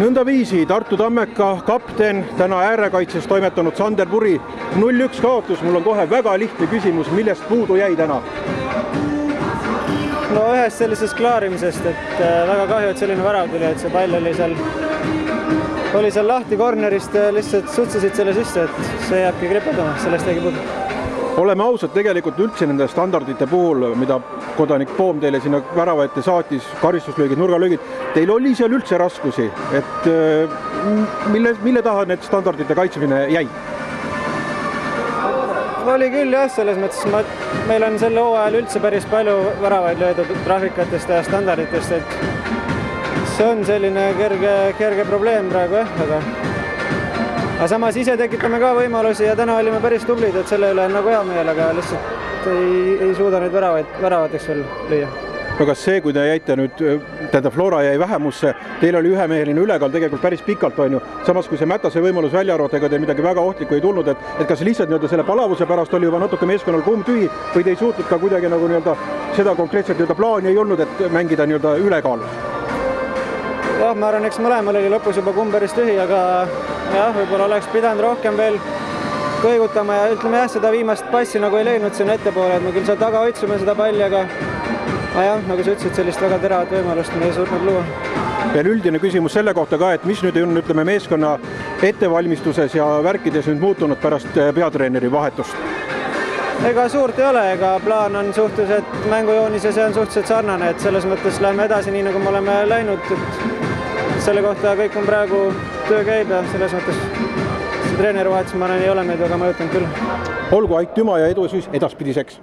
nõndaviisi Tartu Tammeka kapten, täna äärekaitses toimetanud Sander Puri, null-üks kaotus, mul on kohe väga lihtne küsimus, millest puudu jäi täna? no ühest sellisest klaarimisest, et äh, väga kahju, et selline värav tuli, et see pall oli seal, oli seal lahti kornerist ja lihtsalt sutsisid selle sisse, et see jääbki kriperdama, sellest jäigi puudu. Oleme ausad, tegelikult üldse nende standardite puhul, mida kodanik Poom teile sinna värava ette saatis, karistuslöögid, nurgalöögid, teil oli seal üldse raskusi, et äh, mille, mille taha need standardite kaitsmine jäi? oli küll jah, selles mõttes ma, meil on sel hooajal üldse päris palju väravaid löödud graafikatest ja standarditest, et see on selline kerge, kerge probleem praegu jah, aga aga samas ise tekitame ka võimalusi ja täna olime päris tublid, et selle üle on nagu hea meel, aga lihtsalt ei, ei suuda neid väravaid, väravateks veel lüüa no kas see, kui te jäite nüüd, tähendab, Flora jäi vähemusse, teil oli ühemeheline ülekaal tegelikult päris pikalt, on ju, samas kui see Mätase võimalus välja arvata, ega teil midagi väga ohtlikku ei tulnud, et et kas lihtsalt nii-öelda selle palavuse pärast oli juba natuke meeskonnal kumm tühi või te ei suutnud ka kuidagi nagu nii-öelda seda konkreetset nii-öelda plaani ei olnud, et mängida nii-öelda ülekaalus? jah, ma arvan, eks mõlemal oli lõpus juba kumm päris tühi, aga jah, võib-olla oleks pidanud rohkem veel kõigutama ja ütleme jah, seda viimast passi nagu ei leidnud sinna ettepoole, et me küll seal taga hoidsime seda palli, aga aga jah, nagu sa ütlesid, sellist väga teravat võimalust me ei suutnud luua. veel üldine küsimus selle kohta ka, et mis nüüd on, ütleme, meeskonna ettevalmistuses ja värkides nüüd muutunud pärast eh, peatreeneri vahetust? ega suurt ei ole, ega plaan on suhteliselt mängujoonis ja see on suhteliselt sarnane, et selles mõttes lähme edasi nii, nagu me oleme läinud, et selle kohta kõik on praegu, töö käib ja selles mõttes see treeneri vahetus, ma arvan, ei ole meid väga mõjutanud küll. olgu, aitüma ja edu siis edaspidiseks!